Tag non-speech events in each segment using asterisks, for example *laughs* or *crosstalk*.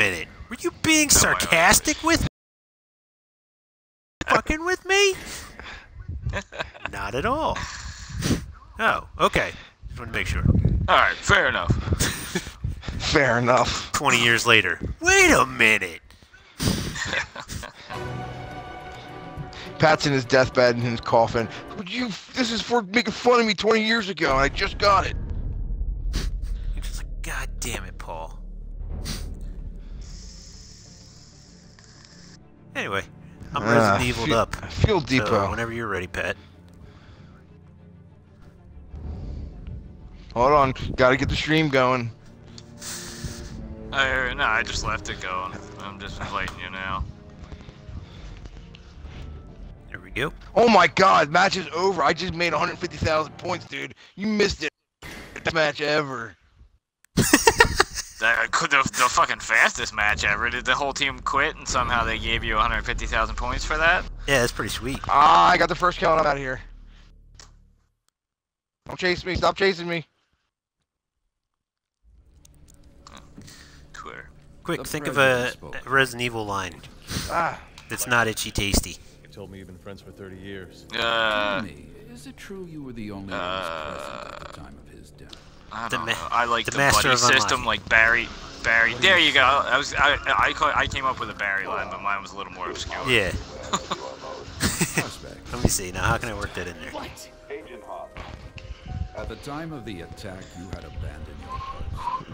minute. Were you being sarcastic with me? *laughs* Fucking with me? *laughs* Not at all. Oh, okay. Just want to make sure. Alright, fair enough. *laughs* Fair enough. 20 years later. Wait a minute. Pat's in his deathbed in his coffin. Would you? This is for making fun of me 20 years ago, and I just got it. You're just like, God damn it, Paul. Anyway, I'm Ah, Resident Evil'd up. Field Depot. So whenever you're ready, Pat. Hold on, gotta get the stream going. I, no, I just left it going. I'm just inviting you now. There we go. Oh my God, match is over. I just made 150,000 points, dude. You missed it. Best match ever. That could the, the fucking fastest match ever. Did the whole team quit and somehow they gave you 150,000 points for that? Yeah, that's pretty sweet. Ah, I got the first kill and I'm out of here. Don't chase me. Stop chasing me. Twitter. Quick, The think of a spoke. a Resident Evil line Ah, that's not itchy tasty. You told me you've been friends for 30 years. Uh, Tell me, is it true you were the only one present at the time of his death? I don't ma- know. I like the the, buddy system, like Barry. Barry. There you go. I was I I, ca- I came up with a Barry line, but mine was a little more obscure. Yeah. *laughs* Let me see. Now, how can I work that in there? At the time of the attack, you had abandoned your post.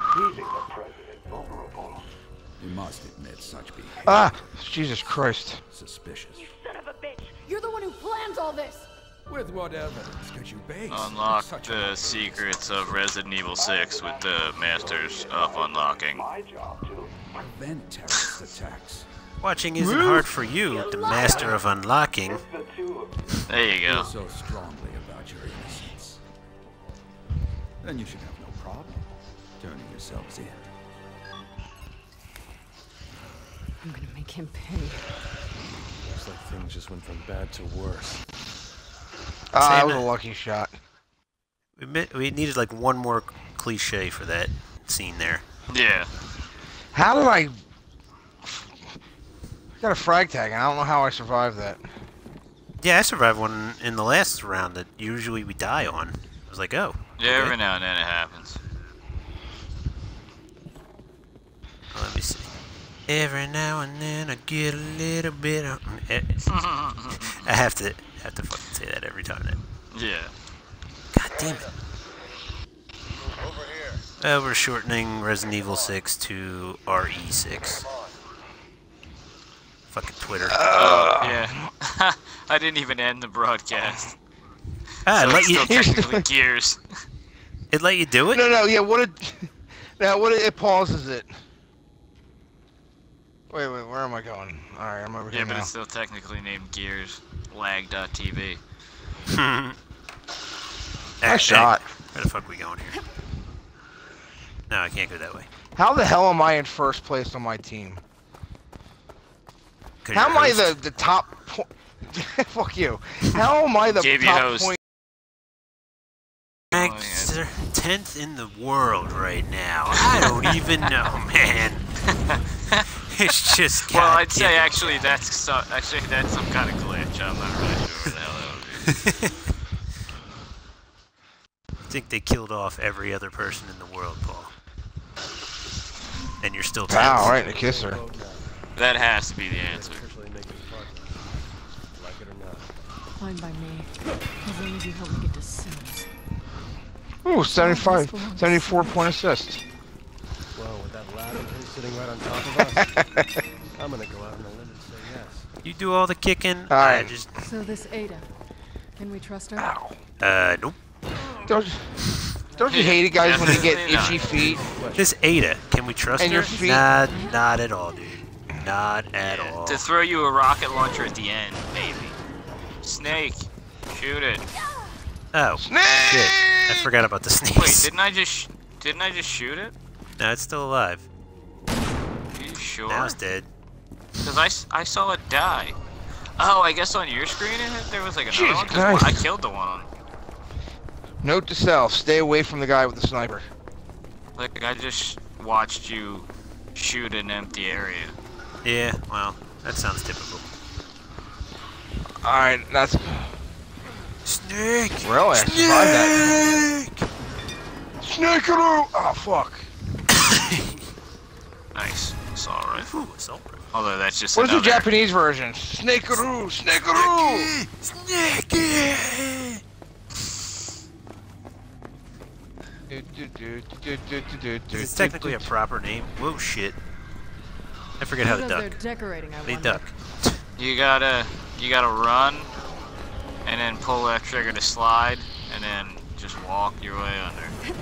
You must admit such behavior ah, Jesus Christ. is suspicious. Son of a bitch! You're the one who plans all this! With what evidence could you base Unlock such the secrets of Resident Evil 6 with the Masters of Unlocking. prevent terrorist attacks? Watching isn't hard for you, the master of unlocking. There you go. so strongly about your innocence. Then you should have no problem turning yourselves in. I'm gonna make him pay. Looks like things just went from bad to worse. Ah, that was a lucky shot. We, mi- we needed like one more cliche for that scene there. Yeah. How did I... I got a frag tag, and I don't know how I survived that. Yeah, I survived one in the last round that usually we die on. I was like, oh. Yeah, okay. every now and then it happens. Well, let me see. Every now and then I get a little bit of. eh, *laughs* I have to have to fucking say that every time. Then. Yeah. God damn it. Over Uh, we're shortening Resident Evil 6 to RE6. Fucking Twitter. Oh, yeah. *laughs* I didn't even end the broadcast. ah, it So let it's you. still technically Gears. *laughs* It let you do it. No, no, yeah, what it... *laughs* Now, what it, it pauses it. Wait, wait, where am I going? Alright, I'm over Yeah, here but now. it's still technically named Gears. Lag.tv. I shot. Where the fuck we going here? No, I can't go that way. How the hell am I in first place on my team? 'Cause How you're am I the, the top po- *laughs* Fuck you. How am I the Gave you top host. point? Oh, Ranked tenth in the world right now. I don't even know, *laughs* man. *laughs* *laughs* it's just. Well, I'd goddamn- say actually that's so, actually that's some kind of glitch. I'm not really sure what the hell that would be. *laughs* I think they killed off every other person in the world, Paul. And you're still tenth. Wow, right in the kisser. That has to be the answer. Officially making progress. Like it or not. Fine by me. As long as you help me get to Sims. Ooh, 75, 74 point assist. Well, with that ladder thing sitting right on top of us, *laughs* I'm gonna go out on a limb and say yes. You do all the kicking. I Alright. just. So this Ada. Can we trust her? Ow. Uh, nope. Don't, don't you hate it, guys, when you get itchy not. feet? This Ada, can we trust And her? your feet- Nah, not at all, dude. Not at Yeah, all. To throw you a rocket launcher at the end, maybe. Snake, shoot it. Oh, Snake! shit. I forgot about the snake. Wait, didn't I just didn't I just shoot it? No, it's still alive. Are you sure? Now it's dead. Because I, I saw it die. Oh, I guess on your screen there was like another Jesus one. 'cause one- I killed the one. Note to self, stay away from the guy with the sniper. Like I just watched you shoot an empty area. Yeah, well, that sounds typical. Alright, that's. Snake! Well, I survived that. Snakearoo! Oh, fuck. *coughs* Nice. Assault rifle. Ooh, assault rifle. Although that's just What's the. Japanese version? Snakearoo! Snakearoo! Snakey! It's technically a proper name. Whoa, shit. I forget how to does their duck. decorating, I They wonder. duck. You gotta, you gotta run, and then pull that trigger to slide, and then just walk your way under.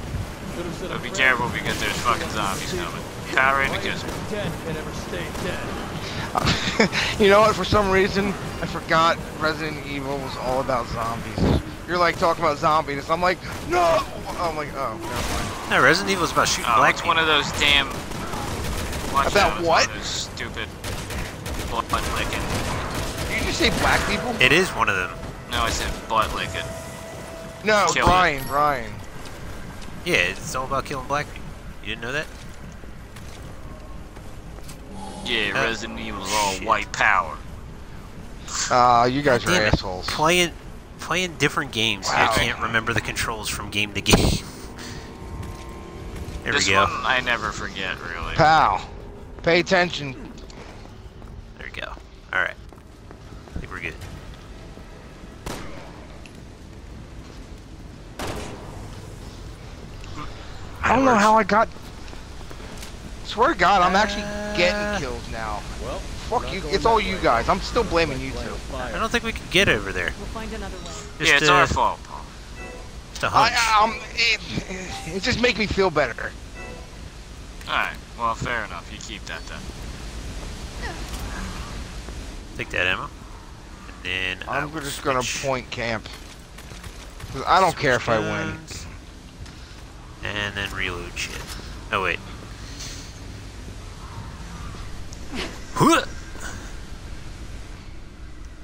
Could've But be prayer. careful because there's fucking zombies coming. Power Indicus. Dead can never stay dead. *laughs* you know what? For some reason, I forgot Resident Evil was all about zombies. You're like talking about zombies. I'm like, no! I'm like, oh, never mind. No, Resident Evil's about shooting Oh, black it's people. one of those damn. Watch About out, what? One of those stupid butt licking. Did you just say black people? It is one of them. No, I said butt licking. No, Killed it. Brian, Brian. Yeah, it's all about killing black people. You didn't know that? Yeah, Uh, Resident Evil's all shit. white power. Uh, you guys are Damn it. assholes. Playing, playing different games, so Wow. you can't remember the controls from game to *laughs* game. there this we go. one I never forget, really. Pal, pay attention. There we go. Alright. I think we're good. I don't know how I got. Swear to God, I'm actually Uh, getting kills now. Well, Fuck you. It's all you guys. I'm still blaming you Line two. I don't think we can get over there. We'll find another way. Just, yeah, it's uh, our fault, Paul. Just a hunch. I, um, it, it just make me feel better. Alright, well, fair enough. You keep that then. Take that ammo. And then I I'm will just gonna point camp. I don't care if I win. And then reload shit. Oh wait. Huh!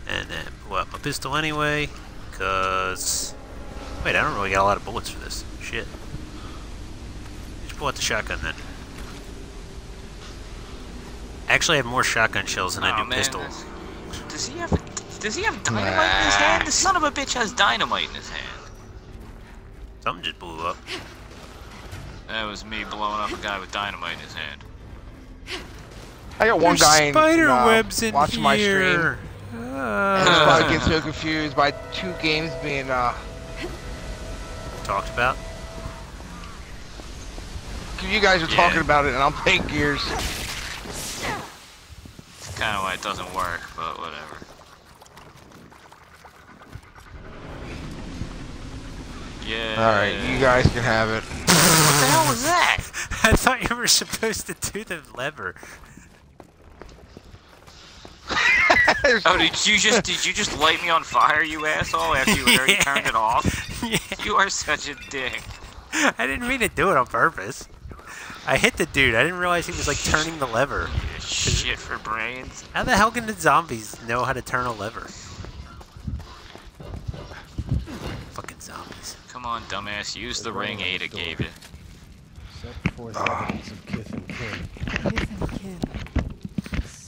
And then pull out my pistol anyway, cause wait, I don't really got a lot of bullets for this. Shit. Just pull out the shotgun then. Actually, I have more shotgun shells than I do oh, man, pistol. that's- Does he have? Does he have dynamite in his hand? The son of a bitch has dynamite in his hand. Something just blew up. That was me blowing up a guy with dynamite in his hand. I got one There's guy in, spider uh, webs in watching my stream. here. And he's Uh, probably getting so confused by two games being uh. talked about. You guys are Yeah. talking about it, and I'm playing Gears. It's kind of why it doesn't work, but whatever. Yeah. All right, you guys can have it. What the hell was that? *laughs* I thought you were supposed to do the lever. *laughs* Oh, did you just did you just light me on fire, you asshole? After you already *laughs* Yeah. turned it off? *laughs* yeah, You are such a dick. I didn't mean to do it on purpose. I hit the dude. I didn't realize he was like turning the lever. Shit for brains. How the hell can the zombies know how to turn a lever? Fucking zombies. Come on, dumbass. Use the ring Ada gave you. Set forth evidence of kith and kin. Kith and kin.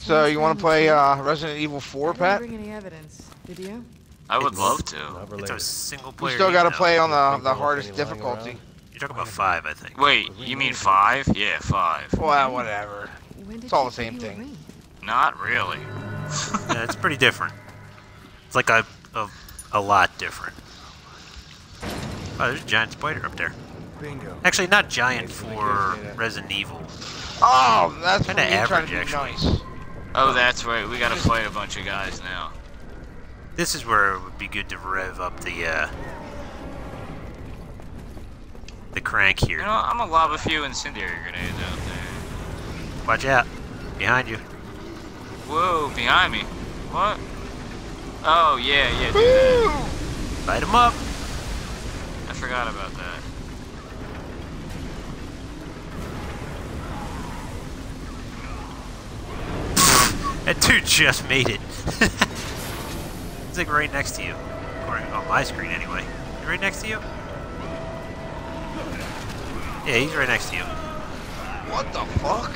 So you want to play uh, Resident Evil 4, I didn't Pat? bring any evidence. Did you? I would It's- love to. Never It's a single You player. still got to play on the the hardest have any lying difficulty. You're talking about five, I think. Wait, you mean five? Yeah, five. Well, whatever. It's all the same give you a thing. Not really. Yeah, it's pretty different. It's like a, a, a lot different. Oh, there's a giant spider up there. Bingo. Actually, not giant for the for gift, Ada. Resident Evil. Oh, that's for Kinda me trying to be average, actually. nice. Oh, that's right. We gotta fight a bunch of guys now. This is where it would be good to rev up the uh, the crank here. You know, I'm gonna lob a few incendiary grenades out there. Watch out, behind you. Whoa, behind me. What? Oh, yeah, yeah, do. Light them up. I forgot about that. That dude just made it. *laughs* He's like right next to you, according on my screen anyway. He right next to you? Yeah, he's right next to you. What the fuck?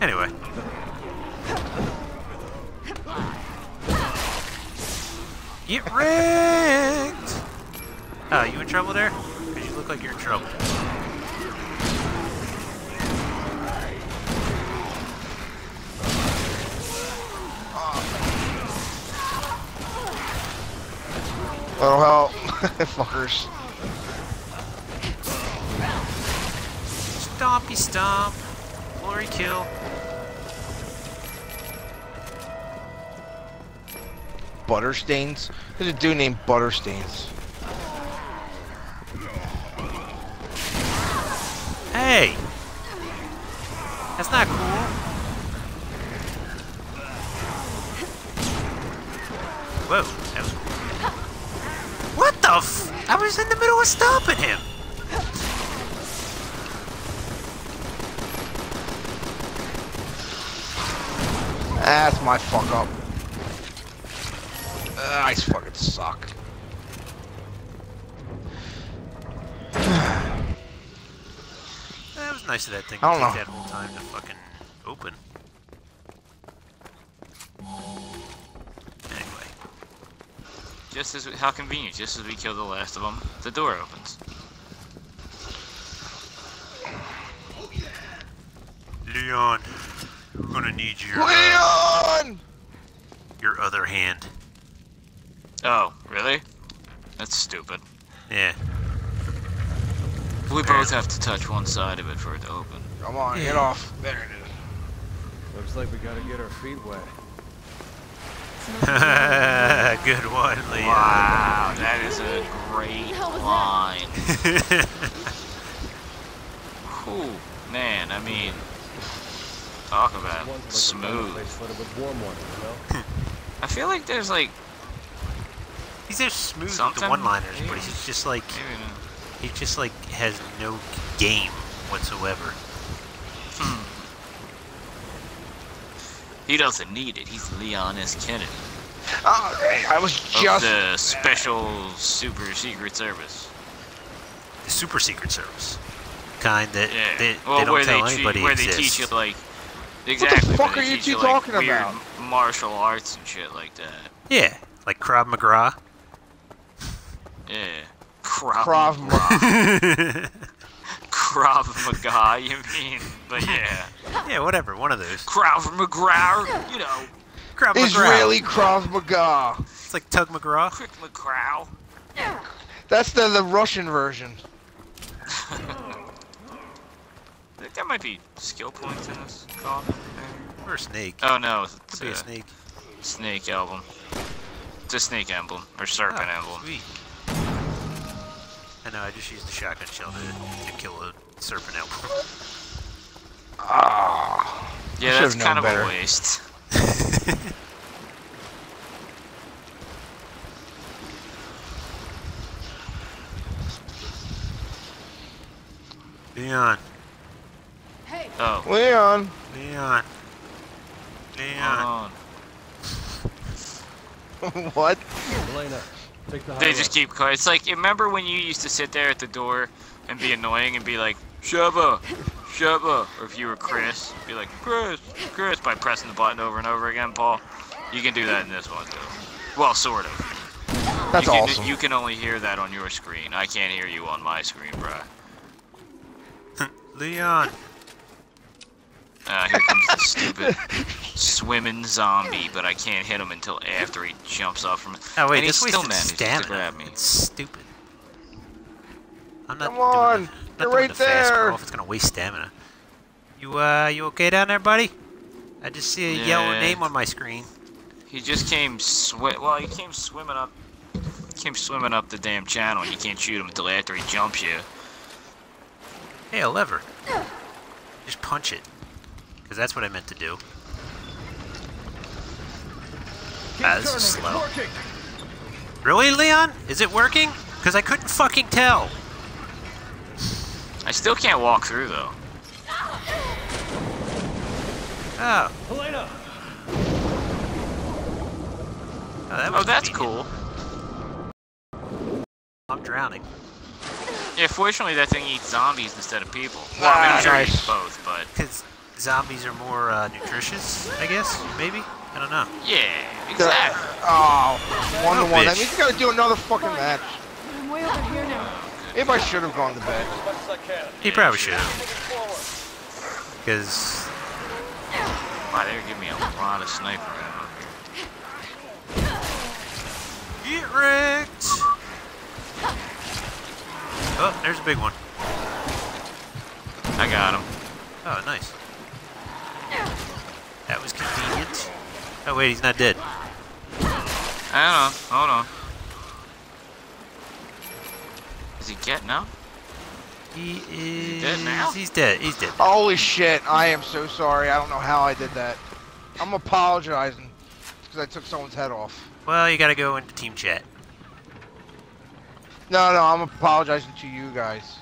Anyway. Get wrecked! Oh, you in trouble there? 'Cause you look like you're in trouble. That'll help. *laughs* Fuckers. Stompy stomp. Glory kill. Butterstains? There's a dude named Butterstains. Hey! That's not cool. Whoa, that was cool. What the f- I was in the middle of stomping him! That's my fuck up. Uh, I fucking suck. *sighs* That was nice of that thing I don't take know. that whole time to fucking Just as how convenient. Just as we kill the last of them, the door opens. Leon, we're gonna need your, uh, Leon! your other hand. Oh, really? That's stupid. Yeah. We both have to touch one side of it for it to open. Come on, get off. There it is. Looks like we gotta get our feet wet. *laughs* Good one, Leon. Wow, that is a great hell was that? line. *laughs* Whew, man, I mean, talk about One's like a smooth. fireplace flooded with warm water, you know? I feel like there's like, He's just smooth with the one-liners, but he's just like he just like has no game whatsoever. He doesn't need it. He's Leon S. Kennedy Oh, I was of just. the Special Super Secret Service. The super secret service, kind that Yeah. they, well, they don't where tell they anybody where exists. they teach you like exactly. fuck are you two like, talking weird about? Martial arts and shit like that. yeah, like Krav Maga. Yeah. Krav, Krav Maga. *laughs* *laughs* Krav Maga, you mean? But yeah. *laughs* yeah, whatever, one of those. Krav Maga, you know, Krav Maga. Israeli Krav Maga. It's like Tug McGraw. Quick McCrow. That's the, the Russian version. I think that might be skill points in this coffin. Or a snake. Oh no, Could it's be a a snake. snake album. It's a snake emblem, or serpent Ah, emblem. Sweet. I know, I just used the shotgun shell to, to kill a serpent elbow. Ah. Yeah, should've that's kind known of better. a waste. *laughs* Leon, Hey, Oh, Leon. Leon, Leon. *laughs* what? Helena, take the high They just keep quiet. It's like, remember when you used to sit there at the door and be annoying and be like, Shubba, Shubba, or if you were Chris, be like, Chris, Chris, by pressing the button over and over again, Paul. You can do that in this one too. Well, sort of. That's you can, awesome. You can only hear that on your screen. I can't hear you on my screen, bruh. *laughs* Leon. Uh, here comes the stupid swimming zombie, but I can't hit him until after he jumps off from it. Oh wait, and he still wasted manages stamina. to grab me. It's stupid. I'm not Come doing on, the, not you're right the there. crawl if it's gonna waste stamina. You uh, you okay down there, buddy? I just see a yellow name on my screen. He just came swi- Well, he came swimming up. Came swimming up the damn channel. You can't shoot him until after he jumps you. Hey, a lever. Just punch it. Because that's what I meant to do. Ah, this is slow. Really, Leon? Is it working? Because I couldn't fucking tell. I still can't walk through though. Oh, Helena. oh that was Oh, that's convenient. cool. I'm drowning. Yeah, fortunately that thing eats zombies instead of people. Well, I mean, Ah, I'm sure it eats both, but Because zombies are more uh, nutritious, I guess, maybe? I don't know. Yeah, The- exactly. oh, one Oh, to one. That bitch. means you gotta do another fucking match. I'm way over here now. Maybe I should have gone to bed. He probably should have. Because, Wow, they were giving me a lot of sniper ammo here. get wrecked! Oh, there's a big one. I got him. Oh, nice. That was convenient. Oh, wait, he's not dead. I don't know. Hold on. Is he getting up? He is... dead now? He's dead. He's dead. Holy shit, I am so sorry. I don't know how I did that. I'm apologizing because I took someone's head off. Well, you gotta go into team chat. No, no, I'm apologizing to you guys.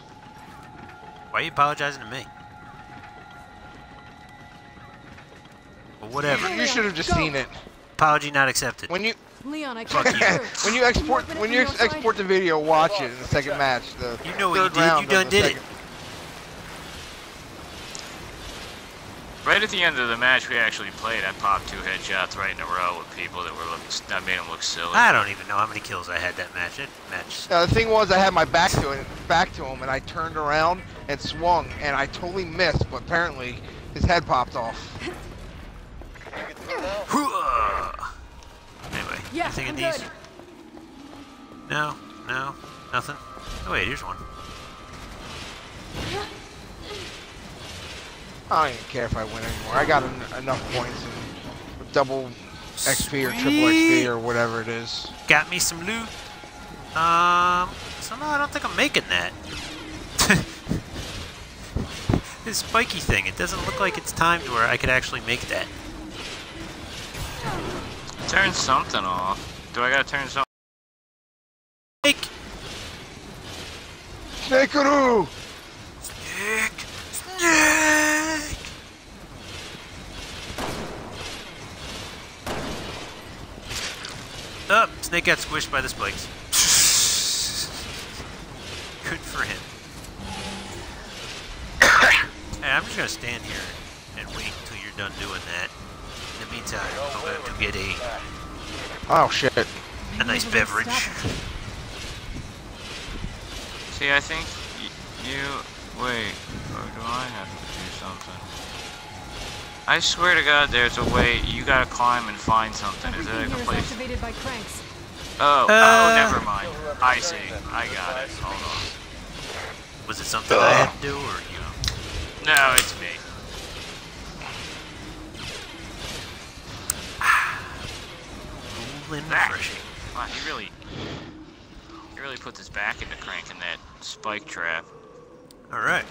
Why are you apologizing to me? Well, whatever. You should have just seen it. Apology not accepted. When you Leon, I Fuck can't you. when you export when you ex export the video, watch it in the second match. The You know what you did. You done of the did it. Right at the end of the match, we actually played. I popped two headshots right in a row with people that were looking. I made them look silly. I don't even know how many kills I had that match. That match. Now the thing was, I had my back to it, back to him, and I turned around and swung, and I totally missed. But apparently, his head popped off. *laughs* Anyway, Yeah, anything I'm these? good. No, no, nothing. Oh wait, here's one. I don't even care if I win anymore. I got en enough points and double XP or triple XP or whatever it is. Got me some loot. Um, so no, I don't think I'm making that. *laughs* this spiky thing, it doesn't look like it's timed where I could actually make that. Turn something off. Do I gotta turn something? Snake! Snakearoo! Snake! Snake! Oh, Snake got squished by the spikes. *laughs* Good for him. *coughs* hey, I'm just gonna stand here and wait until you're done doing that. In the meantime, I'm going to get a, Oh shit. a nice beverage. See, I think y you. Wait, or do I have to do something? I swear to God, there's a way you gotta climb and find something. Is Everything it like a place? activated by cranks. Oh, Uh, oh, never mind. I see. I got it. Hold on. Was it something I had to do, or you? on. No, it's me. Cool and refreshing. Wow, he really, he really put his back into cranking that spike trap. Alright.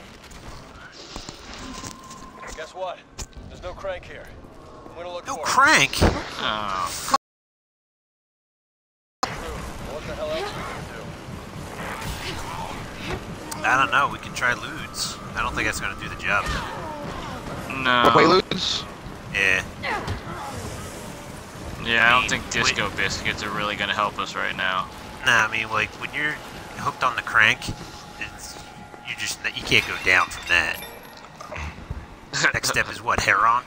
Guess what? There's no crank here. I'm gonna look No for crank! Oh, it. What the hell else we gonna? I don't know, we can try Ludes. I don't think that's gonna do the job. no. ludes Yeah. Yeah, I I don't think Disco Biscuits are really gonna help us right now. Nah, I mean, like, when you're hooked on the crank, it's, you just, you can't go down from that. *laughs* Next step is what, Heron?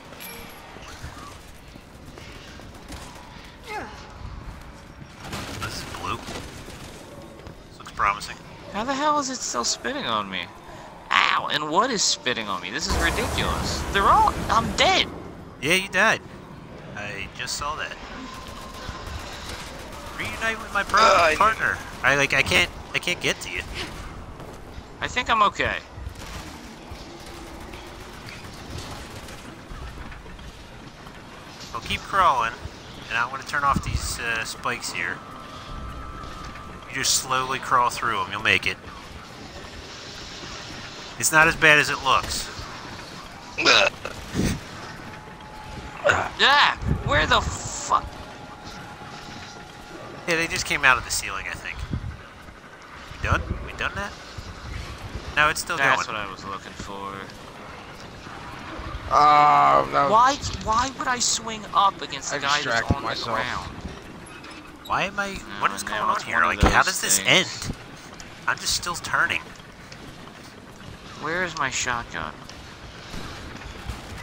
This is blue. This looks promising. How the hell is it still spitting on me? Ow, and what is spitting on me? This is ridiculous. They're all, I'm dead. Yeah, you died. I just saw that. Reunite with my pro- Uh, partner. I like. I can't. I can't get to you. I think I'm okay. Well, keep crawling, and I want to turn off these uh, spikes here. You just slowly crawl through them. You'll make it. It's not as bad as it looks. *laughs* Yeah, where the fuck? Yeah, they just came out of the ceiling, I think. We done? We done that? No, it's still That's going. That's what I was looking for. Oh, no. Why? Why would I swing up against the I guy that's distracted on myself. the ground? Why am I? What is going on here? Like, how those does this things. end? I'm just still turning. Where is my shotgun?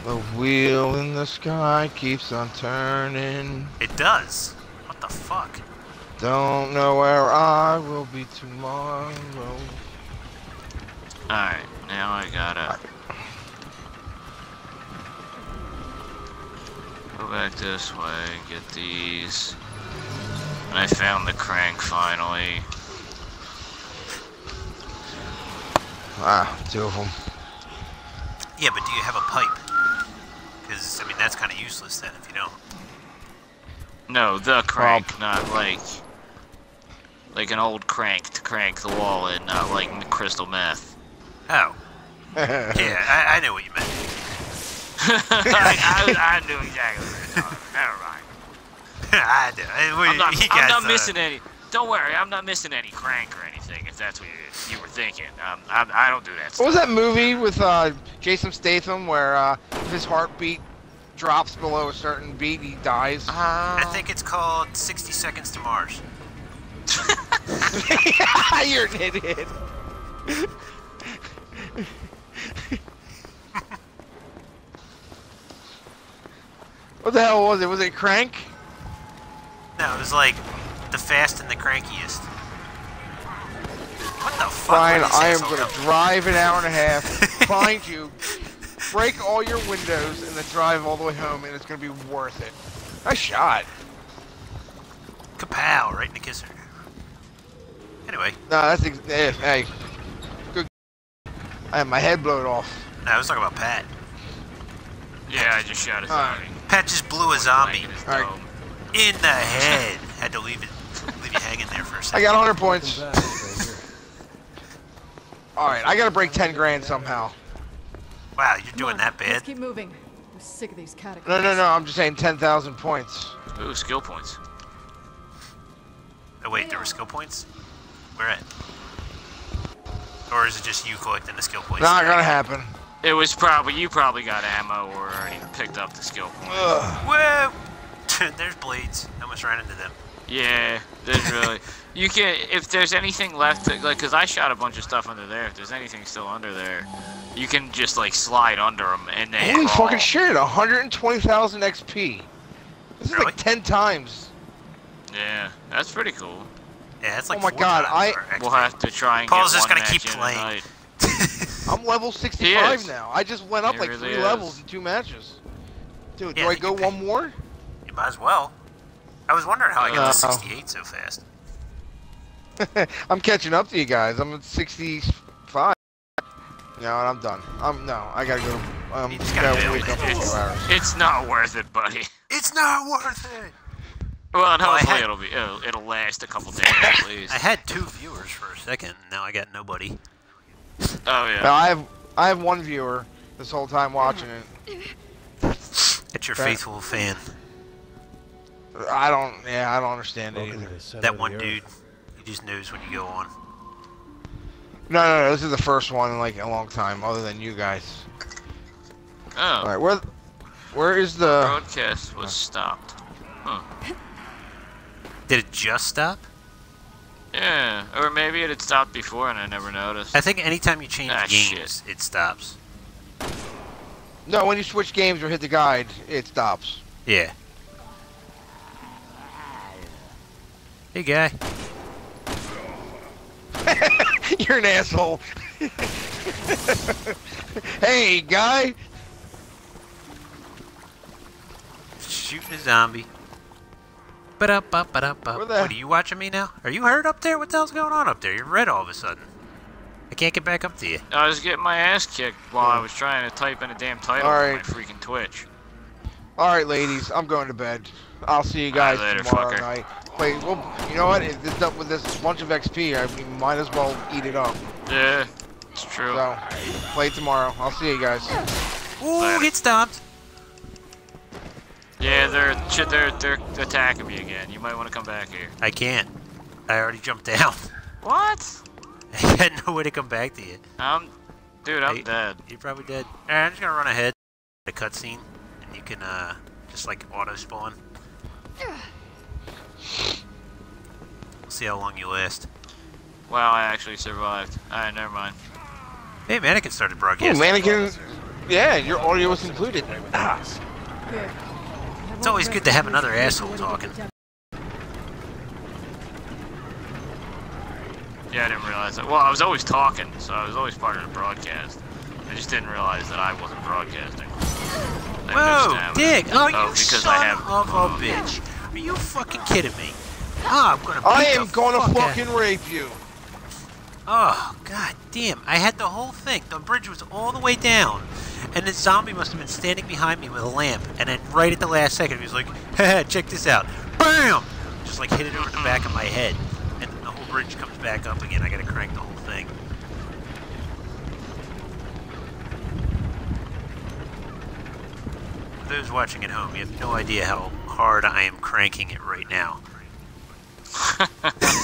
The wheel in the sky keeps on turning. It does. What the fuck? Don't know where I will be tomorrow. Alright, now I gotta go back this way, get these. And I found the crank finally. Ah, two of them. Yeah, but do you have a pipe? Because, I mean, that's kind of useless then if you don't. No, the crank, not like like an old crank to crank the wall in, not like crystal meth. Oh. *laughs* Yeah, I, I know what you meant. *laughs* I, I, I knew exactly what you're talking about. Never mind. *laughs* I do. I- we- I'm not, you I'm not uh, missing any. Don't worry, I'm not missing any crank or anything. If that's what you, you were thinking, um, I, I don't do that. What was that movie with uh, Jason Statham where uh, his heartbeat drops below a certain beat, he dies? I think it's called 60 Seconds to Mars. *laughs* You're an idiot. what the hell was it? Was it Crank? No, it was like the fast and the crankiest. What the fuck? Brian, I am gonna go? drive an hour and a half, *laughs* find you, break all your windows, and then drive all the way home, and it's gonna be worth it. Nice shot. Kapow! Right in the kisser. Anyway, No, that's ex- eh, hey. Good. I had my head blown off. no, I was talking about Pat. Yeah, I just shot a Alright. zombie. Pat just blew a zombie Like in his Alright. dome. in the head. *laughs* Had to leave it, leave you hanging there for a second. I got 100 points. Welcome back, stranger. All right, I gotta break 10 grand somehow. Wow, you're doing on, that Let's bad? keep moving. I'm sick of these catacombs. No, no, no. I'm just saying 10,000 points. Ooh, skill points. Oh wait, there were skill points. Where at? Or is it just you collecting the skill points? Not gonna happen. It was probably you probably got ammo or already picked up the skill point. Ugh. Whoa! *laughs* There's blades. I almost ran into them. Yeah, there's really. You can if there's anything left, to, like, cause I shot a bunch of stuff under there. If there's anything still under there, you can just like slide under them and then. Holy crawl. fucking shit! 120,000 XP. This is Really? like 10 times. Yeah, that's pretty cool. Yeah, it's like Oh my God, I- We'll have to try and Paul's get just gonna keep playing. *laughs* I'm level 65 now. I just went up He like really three is. levels in two matches. Dude, Yeah, do I go you pay- one more? You might as well. I was wondering how I got to 68 so fast. *laughs* I'm catching up to you guys. I'm at 65. No, and I'm done. I'm no. I gotta go. Um, You just gotta gotta wake man. up for a few It's, hours. it's not worth it, buddy. It's not worth it. Well, and Well, hopefully had- it'll be it'll, it'll last a couple days *laughs* at least. I had two viewers for a second. Now I got nobody. Oh yeah. Now I have I have one viewer this whole time watching it. It's your Right. faithful fan. I don't. Yeah, I don't understand it Welcome to either. That one dude. He just knows when you go on. No, no, no. This is the first one in like a long time, other than you guys. Oh, All right. where, where is the? broadcast was stopped. Did it just stop? Yeah, or maybe it had stopped before and I never noticed. I think anytime you change Ah, games, it stops. No, when you switch games or hit the guide, it stops. Yeah. Hey guy. *laughs* You're an asshole. *laughs* hey, guy. Shooting a zombie. Ba-da-ba, ba-da-ba. What, are you watching me now? Are you hurt up there? What the hell's going on up there? You're red all of a sudden. I can't get back up to you. I was getting my ass kicked while I hmm. was trying to type in a damn title Alright. for my freaking Twitch. All right, ladies, I'm going to bed. I'll see you guys All right, later, tomorrow fucker. night. Wait, well, you know what? If this up with this bunch of XP, I we might as well eat it up. Yeah, it's true. So, play tomorrow. I'll see you guys. Ooh, Later. get stomped. Yeah, they're shit, they're they're attacking me again. You might want to come back here. I can't. I already jumped down. What? *laughs* I had no way to come back to you. I'm, dude, I'm Hey. dead. You're probably dead. Alright, I'm just gonna run ahead. The cutscene, and you can uh, just like auto spawn. We'll see how long you last. Wow, I actually survived. Alright, never mind. Hey, Manakin started Ooh, broadcasting. Manakin, Yeah, your audio was included. Ah. It's always good to have another asshole talking. Yeah, I didn't realize that. Well, I was always talking, so I was always part of the broadcast. I just didn't realize that I wasn't broadcasting. I Whoa, missed. Dick! Oh, you because son I have. of a oh. bitch! Are you fucking kidding me? Oh, I'm gonna beat I am the gonna fuck out- fucking rape you. Oh, god damn. I had the whole thing. The bridge was all the way down. And this zombie must have been standing behind me with a lamp. And then right at the last second, he was like, check this out. BAM! Just like hit it over the back of my head. And then the whole bridge comes back up again. I gotta crank the whole thing. For those watching at home, you have no idea how hard I am cranking it right now. *laughs*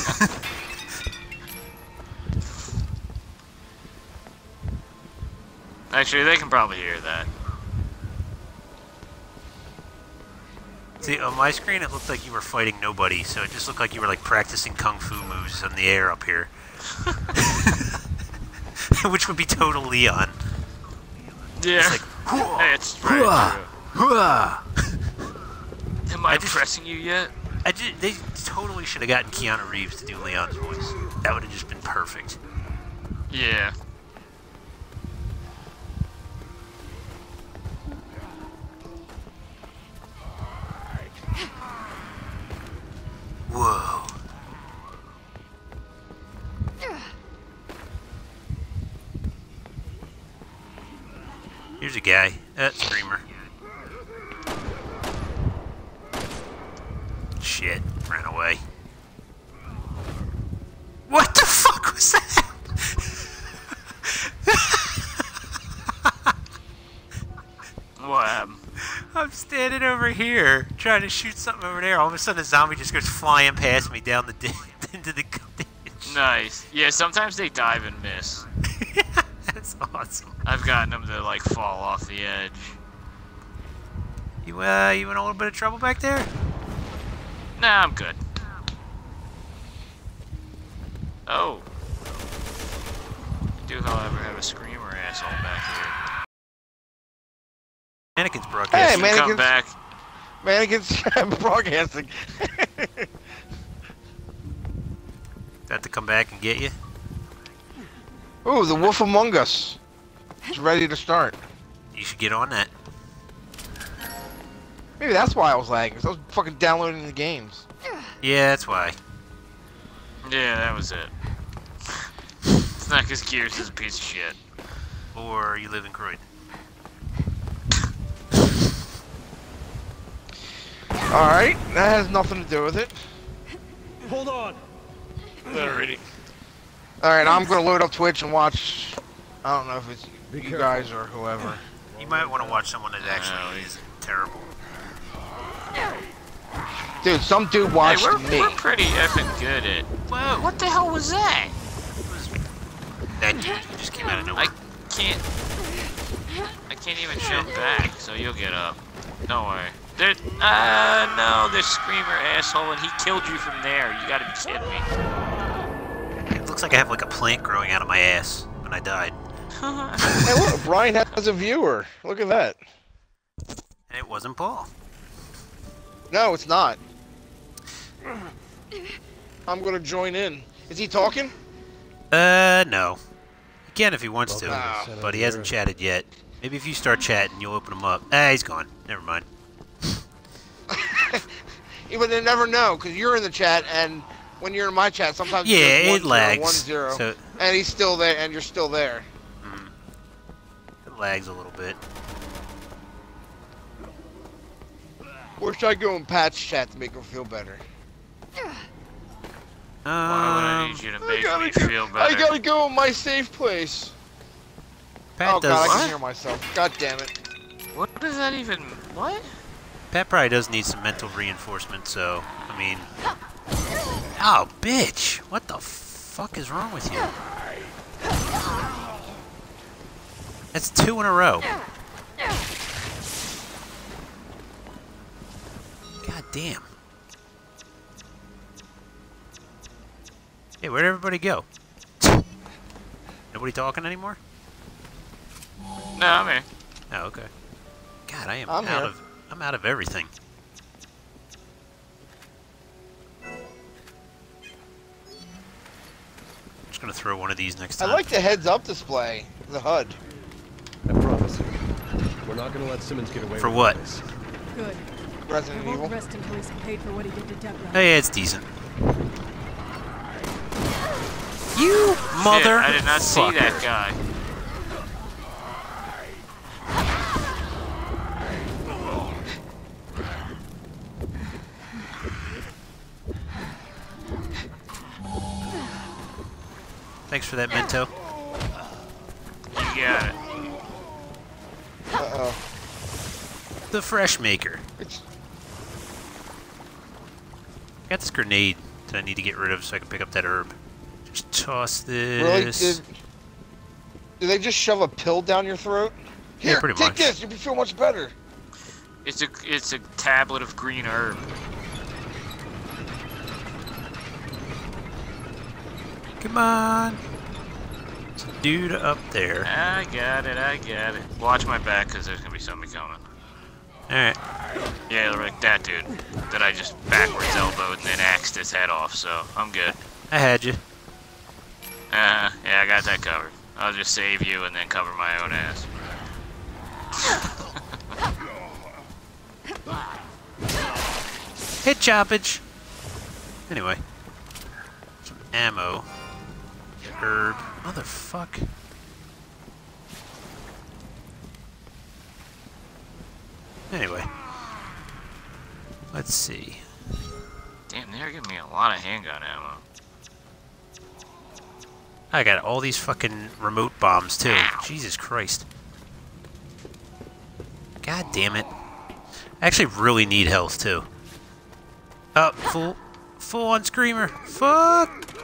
Actually, they can probably hear that. See, on my screen, it looked like you were fighting nobody, so it just looked like you were like practicing kung fu moves in the air up here. *laughs* Which would be total Leon. Yeah. It's like, hey, it's very Hooah! true. Am I, I just- impressing you yet? I ju- they totally should have gotten Keanu Reeves to do Leon's voice. That would have just been perfect. Yeah. Trying to shoot something over there. All of a sudden, a zombie just goes flying past me down the di- *laughs* into the ditch. Nice. Yeah, sometimes they dive and miss. *laughs* That's awesome. I've gotten them to like fall off the edge. You uh, you in a little bit of trouble back there? Nah, I'm good. Oh. Do however have a screamer asshole back here. Manakin's broadcasting. Hey, Come back. Mannequins *laughs* broadcasting. Got to come back and get you. Ooh, the Wolf Among Us. It's ready to start. You should get on that. Maybe that's why I was lagging. 'cause I was fucking downloading the games. Yeah, that's why. Yeah, that was it. it's not because Gears is a piece of shit. Or you live in Croydon. Alright, that has nothing to do with it. Hold on. Alrighty. Alright, I'm gonna load up Twitch and watch. I don't know if it's Be you careful. guys or whoever. You might want to watch someone that Oh, actually he's- isn't terrible. Dude, some dude watched hey, we're, me. we're pretty effing good at. Whoa! What the hell was that? That dude who just came out of nowhere. I can't. I can't even jump back, so you'll get up. Don't worry. There. Uh, no, there's Screamer asshole, and he killed you from there. You gotta be kidding me. It looks like I have like a plant growing out of my ass when I died. *laughs* Hey, look, Brian has a viewer. Look at that. And it wasn't Paul. No, it's not. I'm gonna join in. Is he talking? Uh, no. He can if he wants Welcome to, to San but he hasn't chatted yet. Maybe if you start chatting, you'll open him up. Ah, he's gone. Never mind. *laughs* Even they never know, because you're in the chat, and when you're in my chat, sometimes Yeah, it, it one, lags. Zero, one zero, So and he's still there, and you're still there. it lags a little bit. where should I go in Pat's chat to make him feel better? Why would I Um, need you to make gotta me go, feel I gotta go in my safe place. Pat oh does. god, I What? can hear myself. God damn it. What does that even? What? Pat probably does need some mental reinforcement. So, I mean, oh, bitch! What the fuck is wrong with you? That's two in a row. God damn. Hey, where'd everybody go? Nobody talking anymore? No, I'm here. Oh, okay. God, I am I'm out here. of I'm out of everything. Just gonna throw one of these next time. I like the heads-up display, the HUD. I promise you, we're not gonna let Simmons get away For what? this. Good. Resident I won't Evil. rest until he's paid for what he did to Deborah. Oh yeah, it's decent. You mother! Shit, I did not see that guy. That, Mento. You got it. Uh-oh. The fresh maker. It's Got this grenade that I need to get rid of so I can pick up that herb. Just toss this. really did. Did they just shove a pill down your throat? Yeah, Here, pretty take much. this. You'll feel much better. It's a it's a tablet of green herb. Come on. Dude up there. I got it. I got it. Watch my back, cause there's gonna be somebody coming. Alright. Yeah, like that dude that I just backwards elbowed and then axed his head off. So I'm good. I had you. Uh, yeah, I got that covered. I'll just save you and then cover my own ass. Hit choppage. Anyway. Some ammo. Herb. Motherfuck. Anyway. Let's see. Damn, they're giving me a lot of handgun ammo. I got all these fucking remote bombs too. Jesus Christ. God damn it. I actually really need health too. Oh, full, full on screamer. Fuck.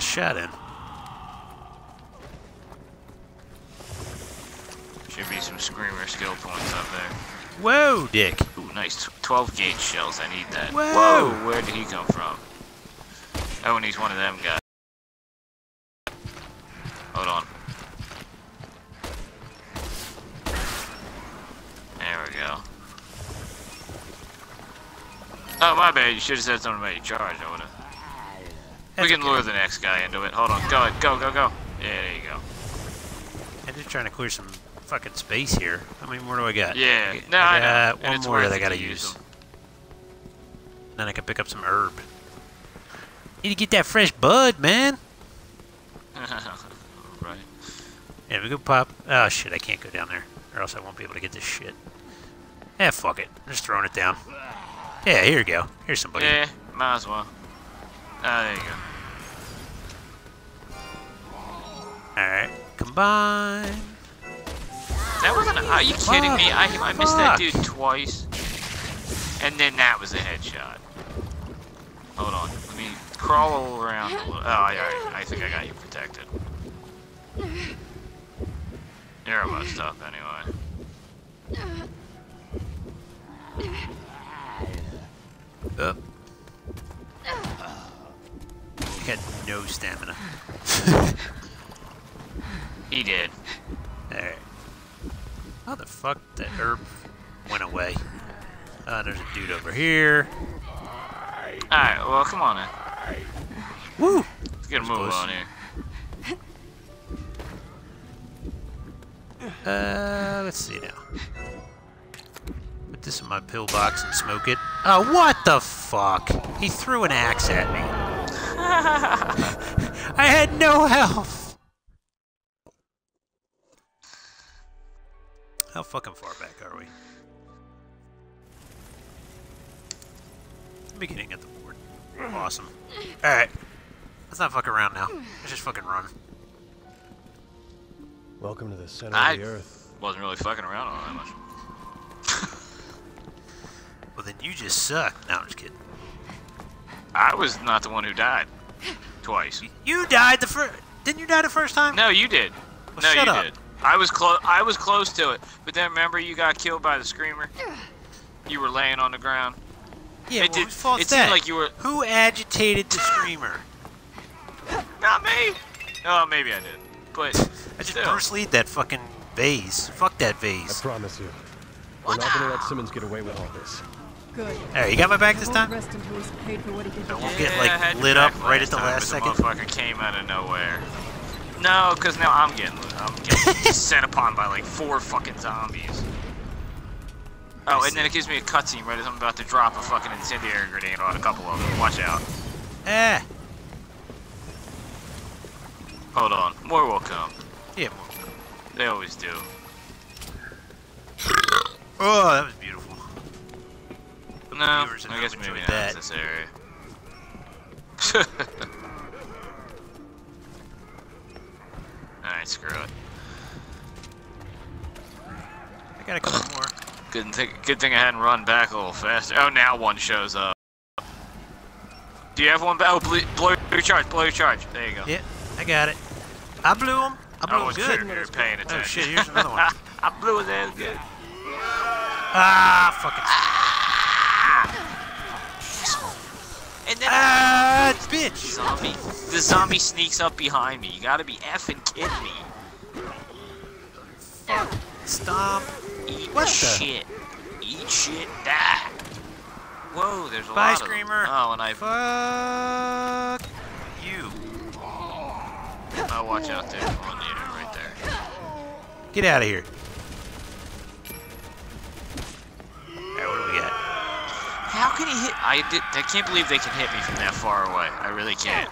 Last shot in. Should be some screamer skill points up there. Whoa, Dick. Ooh, nice. 12 gauge shells. I need that. Whoa. Where did he come from? Oh, and he's one of them guys. Hold on. There we go. Oh, my bad. You should have said something about your charge. I would have. We can lure the next guy into it. Hold on. Go, go, go, go. Yeah, there you go. I'm just trying to clear some fucking space here. How many more do I got? Yeah. I No, I got And one more that I gotta to use. use 'em. Then I can pick up some herb. Need to get that fresh bud, man. *laughs* right. Yeah, we go pop. Oh shit, I can't go down there, or else I won't be able to get this shit. Yeah, fuck it. I'm just throwing it down. Yeah, here you go. Here's somebody. Yeah, might as well. Ah, there you go. Alright, combine. That wasn't. Are you kidding me? I, I missed that dude twice. And then that was a headshot. Hold on. Let me crawl around a little. Oh, I, I, I think I got you protected. You're almost up anyway. Up. I got no stamina. *laughs* He did. Alright. How the fuck that herb went away? Uh, there's a dude over here. Alright, well, come on in. Woo! Let's get a move close. on here. Uh, let's see now. Put this in my pillbox and smoke it. Oh, what the fuck? He threw an axe at me. *laughs* I had no health. How fucking far back are we? Beginning at the board. Awesome. Alright. Let's not fuck around now. Let's just fucking run. Welcome to the center I- of the earth. Wasn't really fucking around all that much. *laughs* Well, then you just suck. No, I'm just kidding. I was not the one who died. Twice. You died the first. Didn't you die the first time? No, you did. Well, no, shut you up. did. I was close. I was close to it, but then remember you got killed by the screamer. You were laying on the ground. Yeah, It well, did- whose fault's it seemed that? like you were- Who agitated the screamer? Not me. Oh, maybe I did. But I just still. Bruce Lee that fucking vase. Fuck that vase. I promise you. We're not gonna let Simmons get away with all this. Good. Hey, you got my back this time? rest until he's paid for what he did to I won't you. get, like, I had your lit up right at the last second. The motherfucker came out of nowhere. No, because now I'm getting I'm getting *laughs* set upon by like four fucking zombies. Oh, and then it gives me a cutscene right as I'm about to drop a fucking incendiary grenade on a couple of them. Watch out. Eh. Hold on. More will come. Yeah. well- They always do. Oh, that was beautiful. No, I guess maybe not that. this *laughs* Alright, screw it. I got a couple more. Good thing, good thing I hadn't run back a little faster. Oh, now one shows up. Do you have one? Oh, ble- blow your charge, blow your charge. There you go. Yeah, I got it. I blew him. I blew I him good. sure you were paying Oh shit, here's another one. *laughs* I blew his ass good. Ah, fucking. And then Ah, bitch. zombie, the zombie sneaks up behind me. You gotta be effing kidding me. Stop! Eat What the- shit. Eat shit. Die. Whoa, there's a Bye, lot Screamer. of them. Oh, and I. Fuck you. Oh, watch out there. One there, right there. Get out of here. Alright, what do we got? How can he hit? I did. I can't believe they can hit me from that far away. I really can't.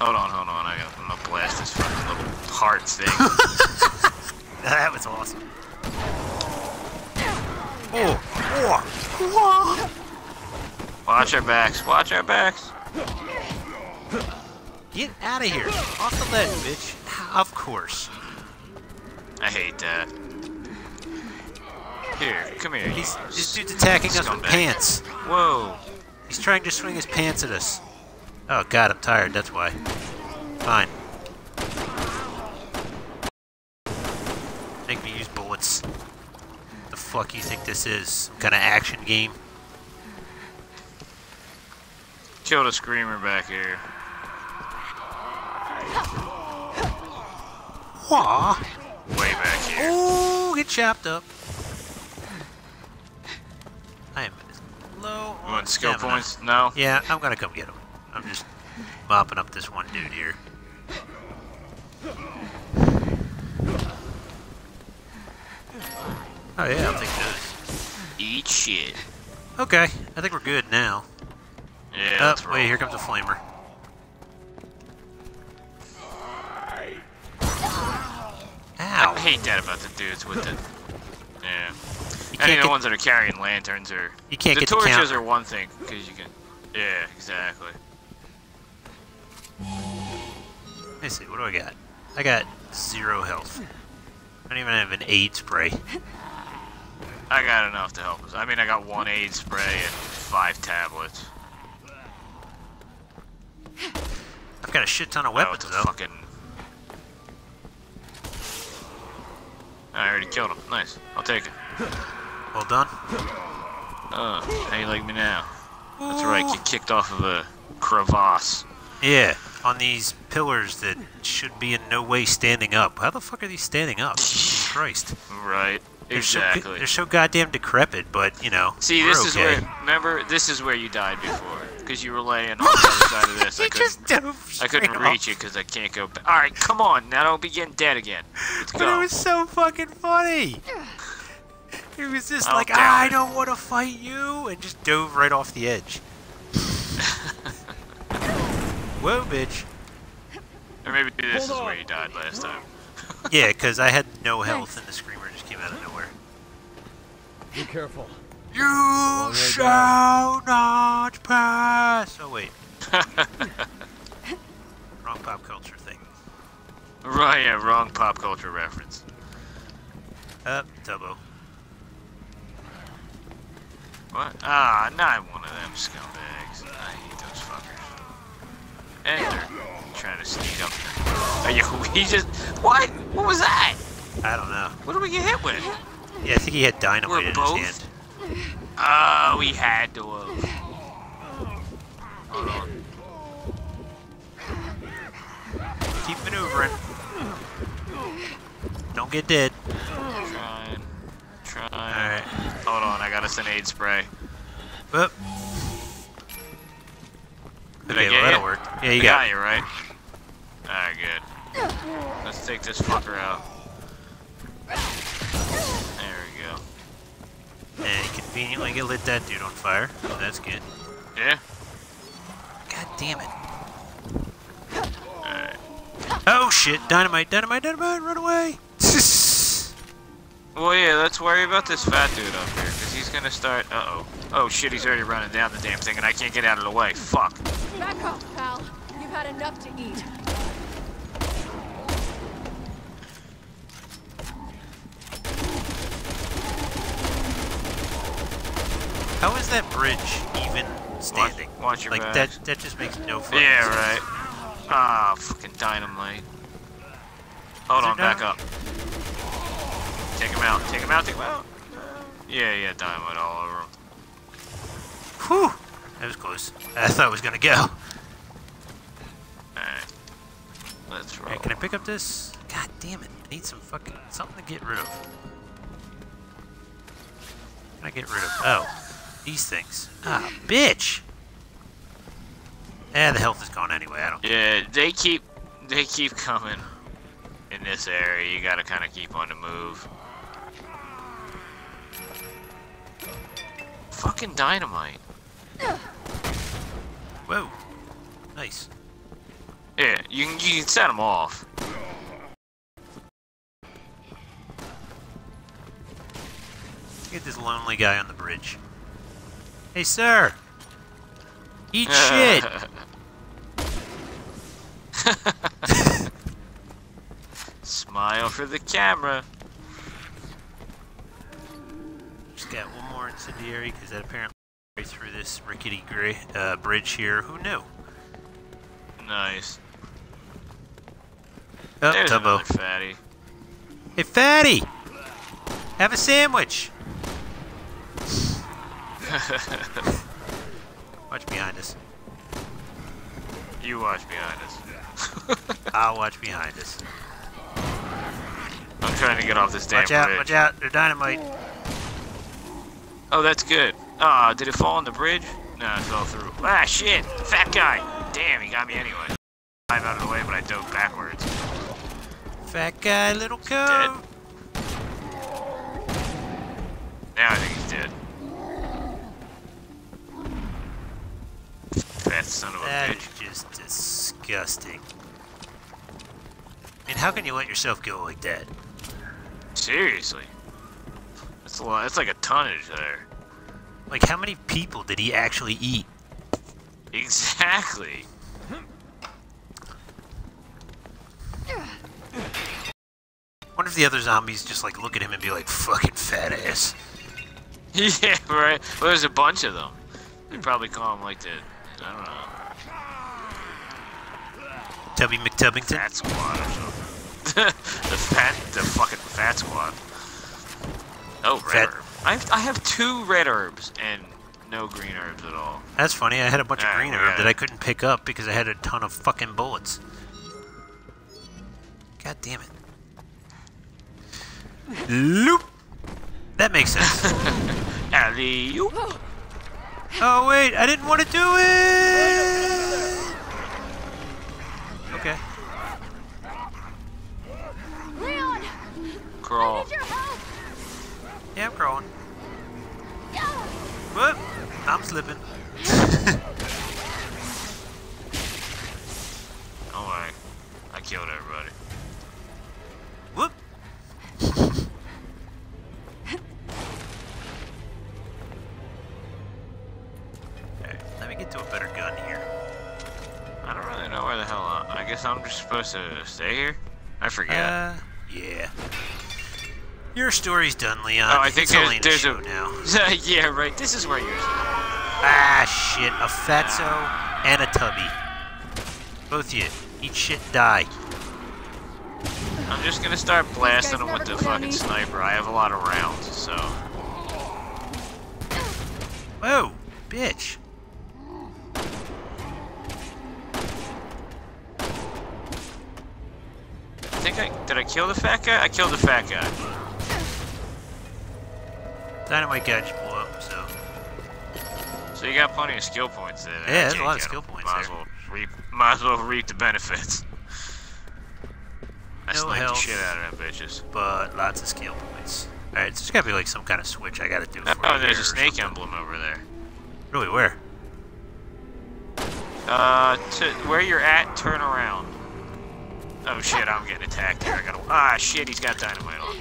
Hold on, hold on. I gotta, I'm gonna blast this fucking little heart thing. *laughs* That was awesome. Oh, oh, Watch our backs. Watch our backs. Get out of here. Off the ledge, bitch. Of course. I hate that. Here, come here. He's, this dude's attacking us with pants. Whoa. He's trying to swing his pants at us. Oh god, I'm tired, that's why. Fine. Make me use bullets. The fuck you think this is? Some kind of action game? Killed a screamer back here. Wah! Way back here. Oh, get chopped up. Low You on want skill points? No? Yeah, I'm gonna come get him. I'm just mopping up this one dude here. Oh yeah, I'll take those. Eat shit. Okay, I think we're good now. Yeah, Oh, wait, here comes a flamer. Ow! I hate that about the dudes with the. Any of the ones that are carrying lanterns or. you can't the get the torches are one thing, because you can. Yeah, exactly. Let me see, what do I got? I got zero health. I don't even have an aid spray. I got enough to help us. I mean, I got one aid spray and five tablets. I've got a shit ton of Oh, weapons a though. fucking. I already killed him. Nice. I'll take it. Well done. Uh, how you like me now? That's right. Get kicked off of a crevasse. Yeah, on these pillars that should be in no way standing up. How the fuck are these standing up? Christ. Right. They're so, Exactly. they're so goddamn decrepit, but, you know, See, we're this is okay. where. Remember, this is where you died before, because you were laying on the other *laughs* side of this. I He couldn't. just dove I couldn't straight reach off. it because I can't go back. All right, come on. Now don't be getting dead again. Let's But it was so fucking funny. *laughs* It was just Oh, like, I it. don't want to fight you, and just dove right off the edge. *laughs* Whoa, bitch. Or maybe this is where you died last time. *laughs* Yeah, because I had no health, and the screamer just came out of nowhere. Be careful. You way shall not pass. Oh wait, *laughs* wrong pop culture thing. Right, yeah, wrong pop culture reference. Up, Tubbo. What? Ah, not one of them scumbags. I hate those fuckers. Enter. trying to sneak up. Are you? *laughs* He just what? What was that? I don't know. What did we get hit with? Yeah, I think he had dynamite We're in his both? hand. Oh, we had to have. Hold on. Keep maneuvering. Don't get dead. Trying. Trying. Alright. Hold on, I got us an aid spray. Whoop. Did I get well, that'll work. Yeah, you I got it. you right. Alright, good. Let's take this fucker out. There we go. And conveniently get lit that dude on fire. Oh, That's good. Yeah. God damn it. Alright. Oh shit, dynamite, dynamite, dynamite, run away! Well, yeah, let's worry about this fat dude up here, because he's gonna start. Uh oh. Oh shit, he's already running down the damn thing, and I can't get out of the way. Fuck. Back off, pal. You've had enough to eat. How is that bridge even standing? watch your like backs. that that just makes no fucking Yeah, sense. right. Ah, fucking dynamite. Hold Is on, there back up. Take him out, take him out, take him out. Yeah, yeah, dynamite all over him. Whew! That was close. I thought it was gonna go. Alright. Let's roll. Alright, can I pick up this? God damn it. I need some fucking something to get rid of. Can I get rid of? Oh. These things. Ah, bitch! Eh, the health is gone anyway. I don't. Yeah, they keep they keep coming in this area. You gotta kind of keep on the move. Fucking dynamite. Whoa. Nice. Yeah, you can you can set them off. Get this lonely guy on the bridge. Hey, sir! Eat shit! *laughs* *laughs* Smile for the camera. Incendiary because that apparently right through this rickety gray uh, bridge here. Who knew? Nice. Oh, There's Tubbo. fatty. Hey, fatty! Have a sandwich! *laughs* Watch behind us. you watch behind us. *laughs* I'll watch behind us. I'm trying to get off this damn Watch out, bridge. watch out, they're dynamite. Oh, that's good. Ah, did it fall on the bridge? No, it fell through. Ah, shit! Fat guy! Damn, he got me anyway. I'm out of the way, but I dove backwards. Fat guy, little Dead. coat. Now I think he's dead. Fat son of a That bitch. is just disgusting. I mean, how can you let yourself go like that? Seriously. That's a lot. That's like a tonnage there. Like, how many people did he actually eat? Exactly. What if the other zombies just like look at him and be like, fucking fat ass? *laughs* yeah, right. Well, there's a bunch of them. They probably call him like the, I don't know, Tubby McTubbington? Fat Squad or something. *laughs* the fat, the fucking Fat Squad. Oh, red Fat- herb. I have, I have two red herbs and no green herbs at all. That's funny, I had a bunch of green we herb that. I couldn't pick up because I had a ton of fucking bullets. God damn it. Loop! That makes sense. *laughs* Alley, oop. oh, wait, I didn't want to do it! Okay. Leon! Crawl. Need your help! Yeah, I'm crawling. Whoop! I'm slipping. *laughs* Don't worry. I killed everybody. Whoop! *laughs* Alright, let me get to a better gun here. I don't really know where the hell I, I guess I'm just supposed to stay here? I forget. Uh, yeah. Your story's done, Leon. oh, I think it's only in there's, the show a. now. *laughs* yeah, right. This is where you're. Ah, shit. A fatso and a tubby. Both of you. Eat shit and die. I'm just gonna start blasting them with the fucking me. sniper. I have a lot of rounds, so. Whoa, bitch. I think I did I kill the fat guy? I killed the fat guy. Dynamite guy just blew up, so. So you got plenty of skill points there. Yeah, there's a lot of skill skill 'em. points might As there. well reap, might as well reap the benefits. I No sniped the shit out of them bitches. But lots of skill points. Alright, so there's gotta be like some kind of switch I gotta do for Oh, there's a snake emblem over there. Really, where? Uh, to where you're at, turn around. Oh shit, I'm getting attacked here. I gotta. Ah shit, he's got dynamite on.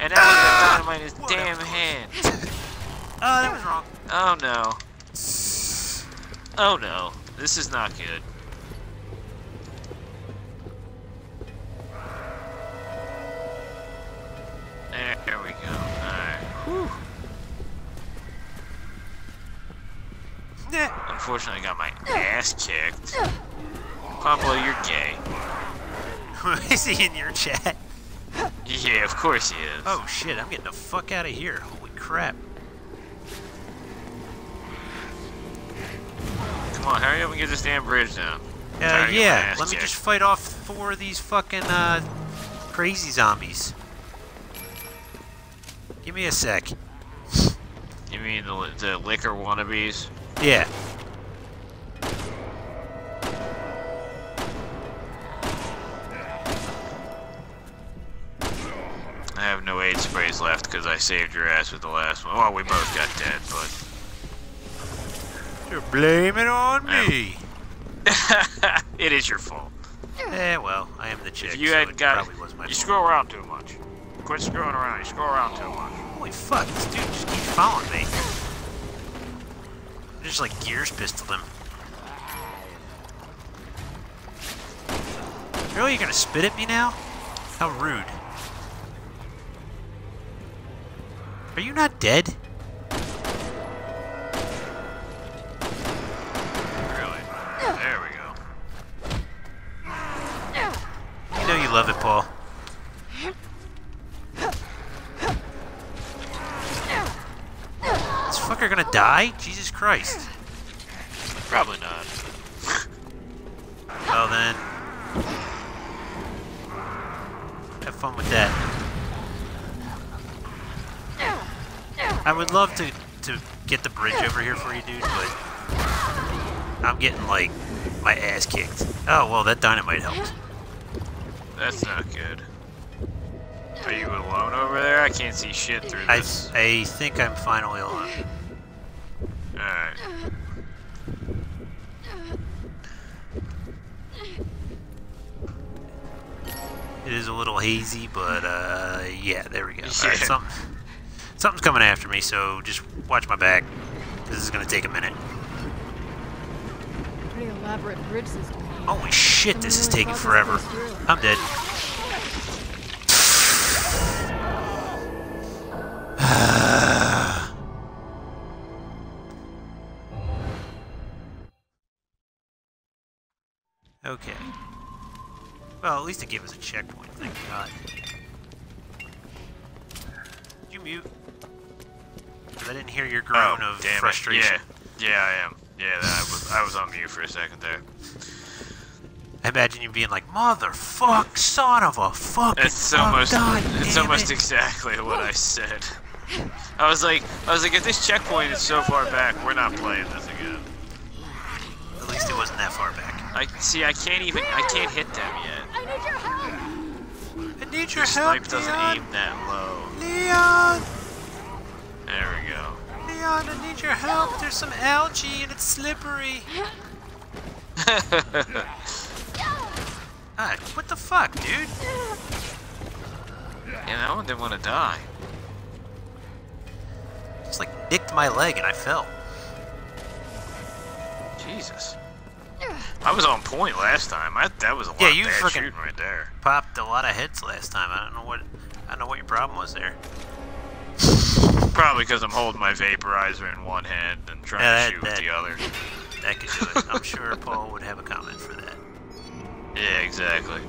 And now he's got dynamite in his What damn hand. Oh, *laughs* that was wrong. Oh no. Oh no. This is not good. There, there we go. Alright. Whew. *laughs* Unfortunately, I got my ass kicked. Pablo, you're gay. *laughs* Is he in your chat? Yeah, of course he is. Oh shit, I'm getting the fuck out of here. Holy crap. Come on, hurry up and get this damn bridge down. Uh, Tired of getting my yeah, let me kicked. just fight off four of these fucking, uh, crazy zombies. Give me a sec. You mean the, the licker wannabes? Yeah. Have no aid sprays left because I saved your ass with the last one. Well, we both got dead, but... You're blaming on me. *laughs* it is your fault. Eh, well, I am the chick, If you so it got, probably was my you fault. screw around too much. Quit screwing around. You screw around too much. Holy fuck, this dude just keeps following me. I just like gears pistol him. Really? You're gonna spit at me now? How rude. Are you not dead? Really? There we go. You know you love it, Paul. This fucker gonna die? Jesus Christ. Probably not. Well then. Have fun with that. I would love to, to get the bridge over here for you, dude, but I'm getting like my ass kicked. Oh well that dynamite helped. That's not good. Are you alone over there? I can't see shit through this. I I think I'm finally alone. Alright. It is a little hazy, but uh, yeah, there we go. All right, Yeah. something, something's coming after me, so just watch my back. This is gonna take a minute. Pretty elaborate bridge system. Holy shit, this is taking forever. I'm dead. *sighs* okay. Well, at least it gave us a checkpoint, thank God. Did you mute? 'Cause I didn't hear your oh, groan oh, of damn frustration. It. Yeah, yeah, I am. Yeah, that, I was I was on mute for a second there. I imagine you being like, motherfuck, son of a fucking It's fuck, almost God it's almost it." exactly what I said. I was like I was like if this checkpoint is so far back, we're not playing this again. At least it wasn't that far back. I see I can't even I can't hit them yet. I need your help! I need your Your help, snipe doesn't Leon. aim that low. Leon, There we Leon, I need your help. There's some algae and it's slippery. *laughs* Ah, what the fuck, dude? Yeah, that one didn't want to die. Just like nicked my leg and I fell. Jesus. I was on point last time. I, that was a lot Yeah, of you bad shooting right there. Popped a lot of hits last time. I don't know what. I don't know what your problem was there. Probably because I'm holding my vaporizer in one hand and trying Yeah, to shoot that- with the other. That could do it. I'm *laughs* sure Paul would have a comment for that. Yeah, exactly.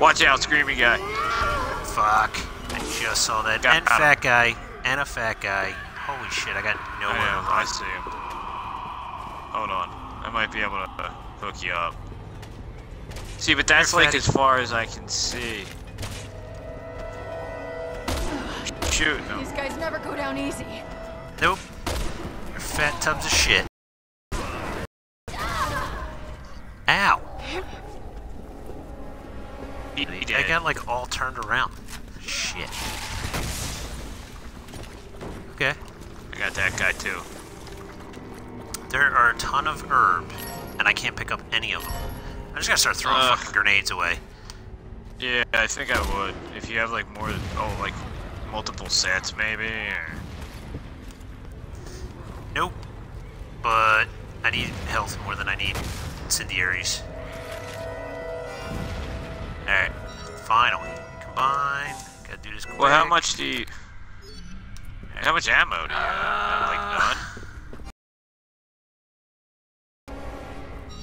Watch out, screaming guy. Fuck. I just saw that. Got and him. fat guy. And a fat guy. Holy shit, I got I nowhere am, to I see him. Hold on. I might be able to hook you up. See, but that's like as far as I can see. Shoot, no. These guys never go down easy. Nope. You're fat tubs of shit. Ow. He, he I got like all turned around. Shit. Okay. I got that guy too. There are a ton of herbs, and I can't pick up any of them. I'm just gonna start throwing Ugh. fucking grenades away. Yeah, I think I would. If you have like more, than, oh, like multiple sets maybe, or... Nope. But I need health more than I need incendiaries. Alright. Finally. Combine. Gotta do this quick. Well, how much do you... How much ammo do you have? Like uh, none?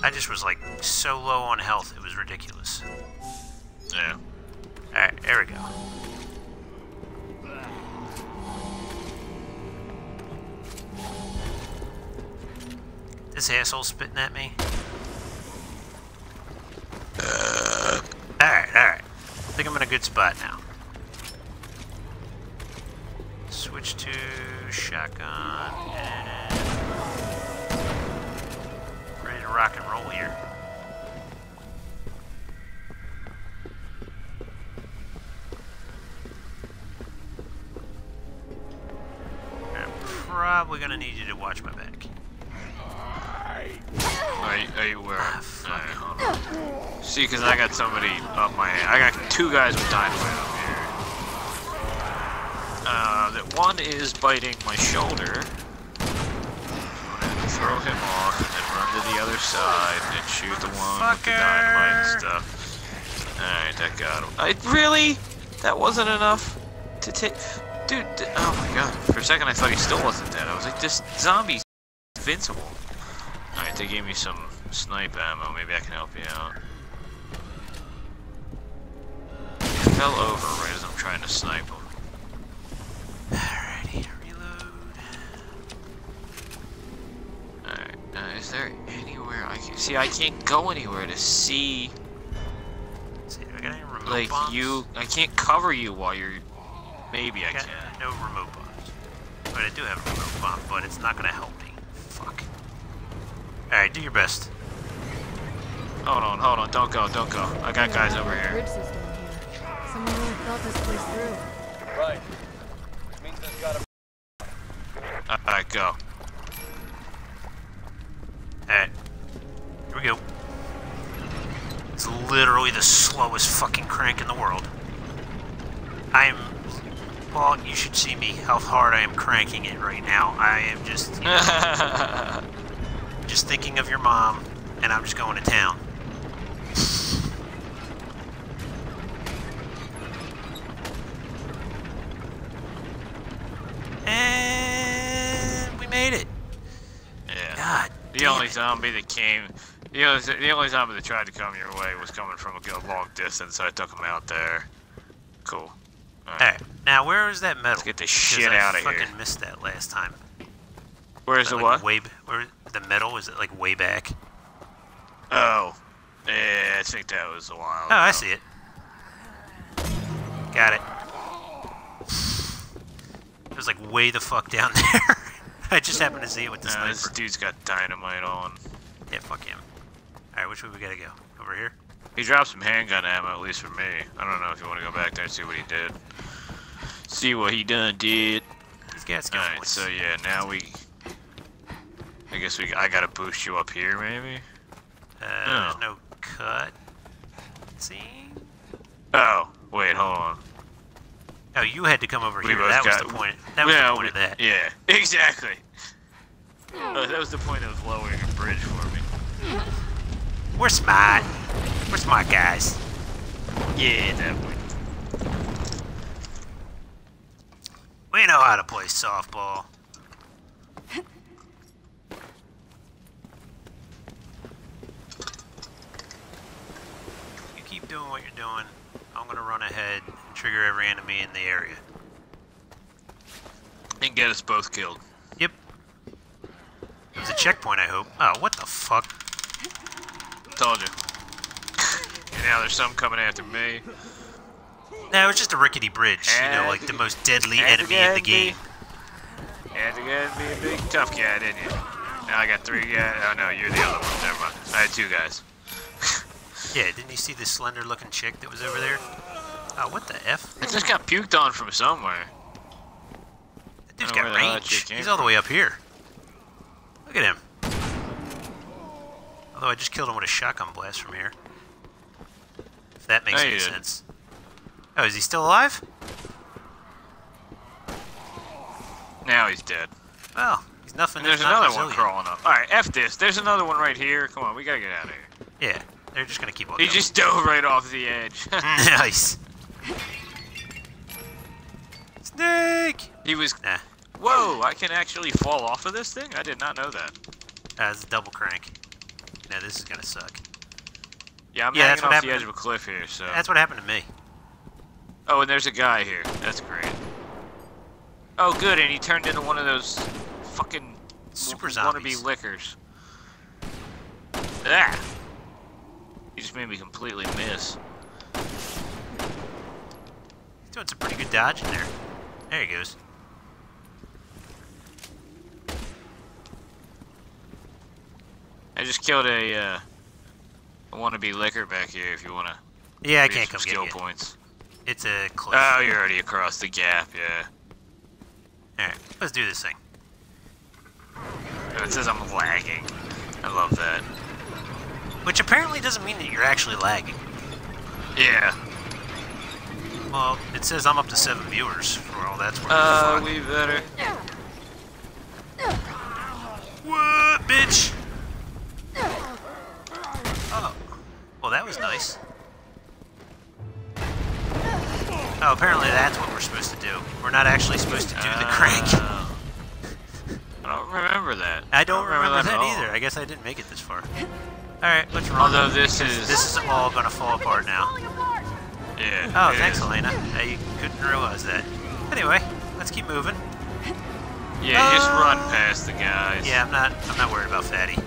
I just was like so low on health, it was ridiculous. Yeah. Alright, there we go. This asshole spitting at me. Uh, alright, alright. I think I'm in a good spot now. Switch to shotgun and ready to rock and roll here. I'm probably gonna need you to watch my back. Are you, where? Ah, fuck. Alright, hold on. See, because I got somebody up my... I got two guys with dynamite up here. Uh, that one is biting my shoulder. I'm gonna throw him off and then run to the other side and shoot the one with the dynamite and stuff. Alright, that got him. I really? That wasn't enough to take... Dude, d- oh my god. For a second I thought he still wasn't dead. I was like, this zombie's invincible. Alright, they gave me some snipe ammo. Maybe I can help you out. He fell over right as I'm trying to snipe him. Alrighty, reload. Alright, uh, is there anywhere I can... See, I can't go anywhere to see, see, do I got any remote like, bombs? you... I can't cover you while you're... Maybe I I can. no remote bombs. But I do have a remote bomb, but it's not gonna help me. Fuck. Alright, do your best. Hold on, hold on. Don't go, don't go. I got guys over here. Bridge system here. Someone really thought this place through. Right. Means there's gotta Alright, go. Alright. Here we go. It's literally the slowest fucking crank in the world. I am. Well, you should see me, how hard I am cranking it right now. I am just. *laughs* just thinking of your mom, and I'm just going to town. And we made it. yeah. God. The damn only zombie that came, the only, the only zombie that tried to come your way was coming from a good long distance, so I took him out there. Cool. Alright. Alright, now where is that metal? get the shit I of here. fucking missed that last time. Where's Is the that, what? Way, where the metal is it like way back? Oh. Yeah, I think that was a while Oh, I see it. Got it. *sighs* It was like way the fuck down *laughs* there. I just happened to see it with the Nah, this dude's got dynamite on. Yeah, fuck him. Alright, which way we gotta go? Over here? He dropped some handgun ammo, at least for me. I don't know if you want to go back there and see what he did. See what he done did. These guys got Alright, so yeah, now we... I guess we. I gotta boost you up here, maybe? Uh, Oh. there's no cut. See? Oh, wait, hold on. Oh, you had to come over We here. That was the point. That was yeah, the point we- of that. Yeah, *laughs* exactly. Uh, that was the point of lowering a bridge for me. We're smart. We're smart guys. Yeah, that way. We know how to play softball. You keep doing what you're doing, I'm gonna run ahead trigger every enemy in the area. And get us both killed. Yep. It's a checkpoint, I hope. Oh, what the fuck? Told you. and now there's some coming after me. No, it's just a rickety bridge. You know, like the most deadly enemy in the game. And again, be a big tough guy, didn't you? Now I got three guys. Oh no, you're the other one. Never mind. I had two guys. Yeah, didn't you see the slender looking chick that was over there? Oh, what the F? I just got puked on from somewhere. That dude's got know where the hell that range. He's all the way up here. Look at him. Although I just killed him with a shotgun blast from here. If that makes No, any sense. Oh, is he still alive? Now he's dead. Well, he's nothing. And there's another one crawling up. Alright, F this. There's another one right here. Come on, we gotta get out of here. Yeah, they're just gonna keep on He going. just *laughs* dove right off the edge. *laughs* *laughs* nice. Snake! he was. Nah, Whoa, I can actually fall off of this thing? I did not know that. that's a double crank. No, this is gonna suck. Yeah, I'm Yeah, hanging off the edge to- of a cliff here, so. That's what happened to me. Oh, and there's a guy here. That's great. Oh, good, and he turned into one of those fucking Super wannabe zombies. lickers. Ah! He just made me completely miss. Doing some pretty good dodge in there. There he goes. I just killed a, uh, a wannabe licker back here if you wanna. Yeah, I can't come get skill you. points. It's a cliff. Oh, you're already across the gap, yeah. Alright, let's do this thing. Oh, it says I'm lagging. I love that. Which apparently doesn't mean that you're actually lagging. Yeah. Well, it says I'm up to seven viewers for all that's worth. Uh, we better. What, bitch? Oh. Well, that was nice. Oh, apparently that's what we're supposed to do. We're not actually supposed to do the crank. I don't remember that. I don't remember at that all. either. I guess I didn't make it this far. Alright, what's wrong? Although this is. This is all gonna fall apart now. Yeah. Oh, thanks, is. Helena. I couldn't realize that. Anyway, let's keep moving. Yeah, just Uh, run past the guys. Yeah, I'm not. I'm not worried about Fatty.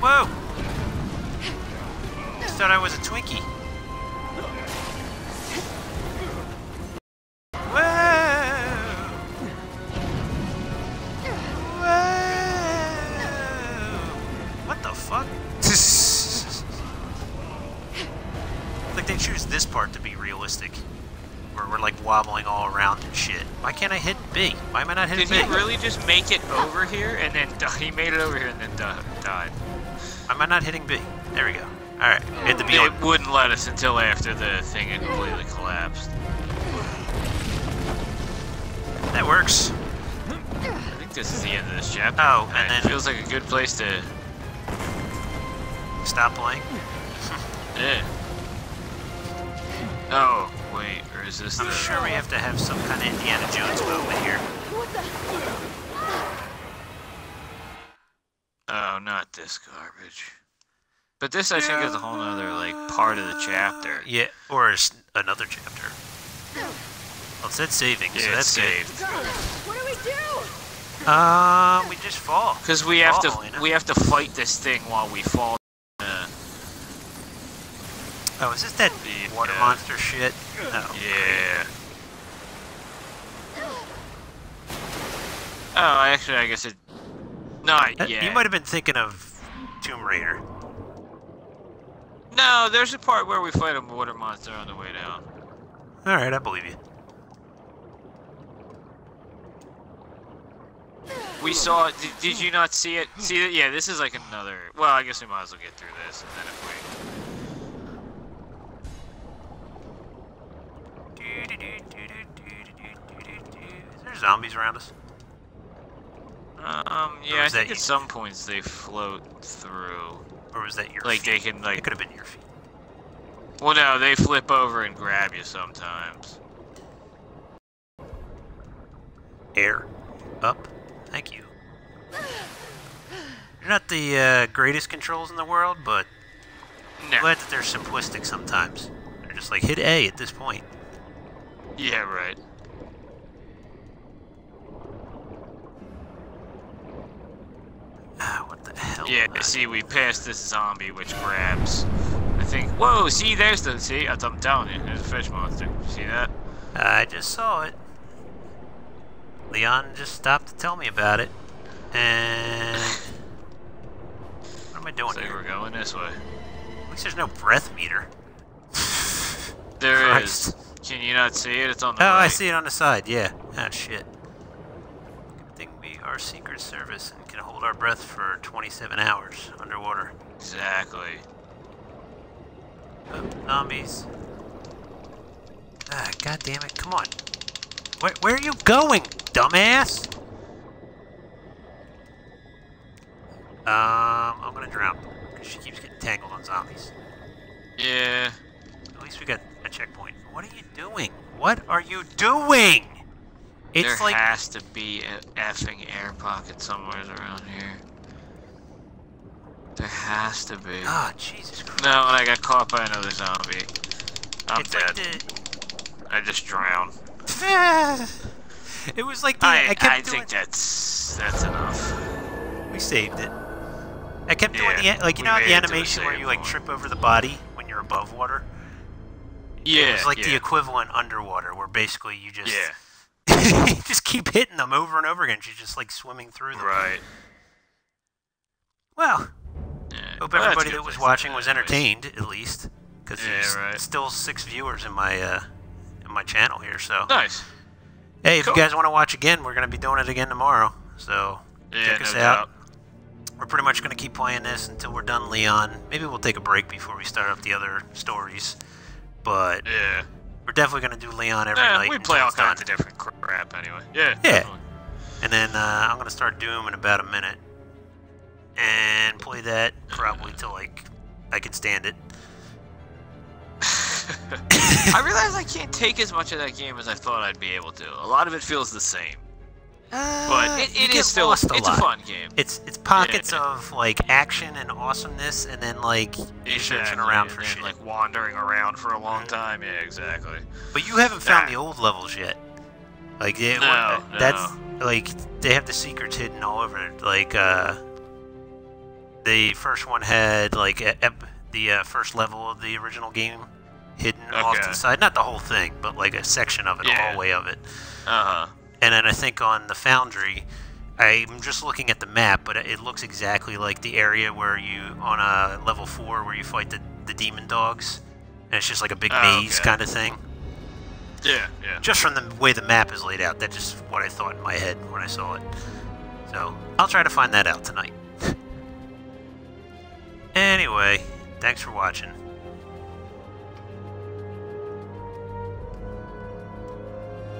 Whoa! Just thought I was a Twinkie. Can't I hit B? Why am I not hitting Did B? he really just make it over here and then die? *laughs* He made it over here and then died. Why am I not hitting B? There we go. Alright, hit the B It on. wouldn't let us until after the thing had completely collapsed. That works. I think this is the end of this chapter. Oh, and it then- feels like a good place to. Stop playing. *laughs* Yeah. Oh, wait, or is this I'm the? sure we have to have some kind of Indiana Jones moment here. What the... Oh, not this garbage. But this, I think, is a whole nother like part of the chapter. Yeah, or s- another chapter. Well, it said saving, so Yeah, that's it's good. saved. What do we do? Um, we just fall. Because we have Fall, you to, know? we have to fight this thing while we fall. Uh, Oh, is this that The, water uh, monster shit? Oh. yeah. Oh, actually, I guess it. Not That- yet. You might have been thinking of Tomb Raider. No, there's a part where we fight a water monster on the way down. Alright, I believe you. We saw it. Did, did you not see it? See it? Yeah, this is like another. Well, I guess we might as well get through this, and then if we. Is there zombies around us? Um, yeah, I think at some points they float through. Or was that your Like they can like. It could have been your feet. Well, no, they flip over and grab you sometimes. Air. Up. Thank you. They're not the uh, greatest controls in the world, but I'm glad that they're simplistic sometimes. They're just like hit A at this point. Yeah, right. Ah, what the hell? Yeah, see, we passed this zombie, which grabs. I think. Whoa! See, there's the. See, I'm telling you, there's a fish monster. See that? I just saw it. Leon just stopped to tell me about it. And. What am I doing So here? we're going this way. At least there's no breath meter. There *laughs* is. Can you not see it? It's on the Oh, right. I see it on the side. Yeah. Ah, shit. Good thing we are Secret Service hold our breath for 27 hours underwater. Exactly. Oh, zombies. Ah, god damn it. Come on. Where, where are you going, dumbass? Um, I'm gonna drown. Because she keeps getting tangled on zombies. Yeah. At least we got a checkpoint. What are you doing? What are you doing? It's there like has to be an effing air pocket somewhere around here. There has to be. ah, Jesus Christ. No, and I got caught by another zombie. I'm it's dead. like I just drowned. *laughs* it was like the. I, I, kept I doing. think that's that's enough. we saved it. I kept doing the like you know the it to the animation where you like point. trip over the body when you're above water. Yeah. It was like yeah. the equivalent underwater, where basically you just Yeah. *laughs* just keep hitting them over and over again. She's just like swimming through them. Right. Well, Yeah. hope Well, everybody that was watching was entertained at least, because Yeah, there's right. still six viewers in my uh, in my channel here. So Nice. hey, if Cool. you guys want to watch again, we're gonna be doing it again tomorrow. So Yeah, check no us doubt. out. We're pretty much gonna keep playing this until we're done Leon. Maybe we'll take a break before we start up the other stories, but Yeah. We're definitely gonna do Leon every Yeah, night. we play all done. kinds of different crap anyway. Yeah. Yeah. definitely. And then uh, I'm gonna start Doom in about a minute, and play that probably till like I can stand it. *laughs* I realize I can't take as much of that game as I thought I'd be able to. A lot of it feels the same, but it, you it get is still lost a it's a fun game. It's it's pockets Yeah. of like action and awesomeness, and then like you searching Exactly, around and for then, shit. like wandering around for a long time. Yeah, exactly. but you haven't found Nah. the old levels yet. Like they, No, that's like they have the secrets hidden all over. Like uh, the first one had like ep- the uh, first level of the original game hidden off to the side. Not the whole thing, but like a section of it, a Yeah. hallway of it. Uh huh. And then I think on the Foundry, I'm just looking at the map, but it looks exactly like the area where you on a level four where you fight the, the demon dogs, and it's just like a big Oh, maze okay. kind of thing. Yeah, yeah. Just from the way the map is laid out, that's just what I thought in my head when I saw it. So I'll try to find that out tonight. *laughs* anyway, thanks for watching.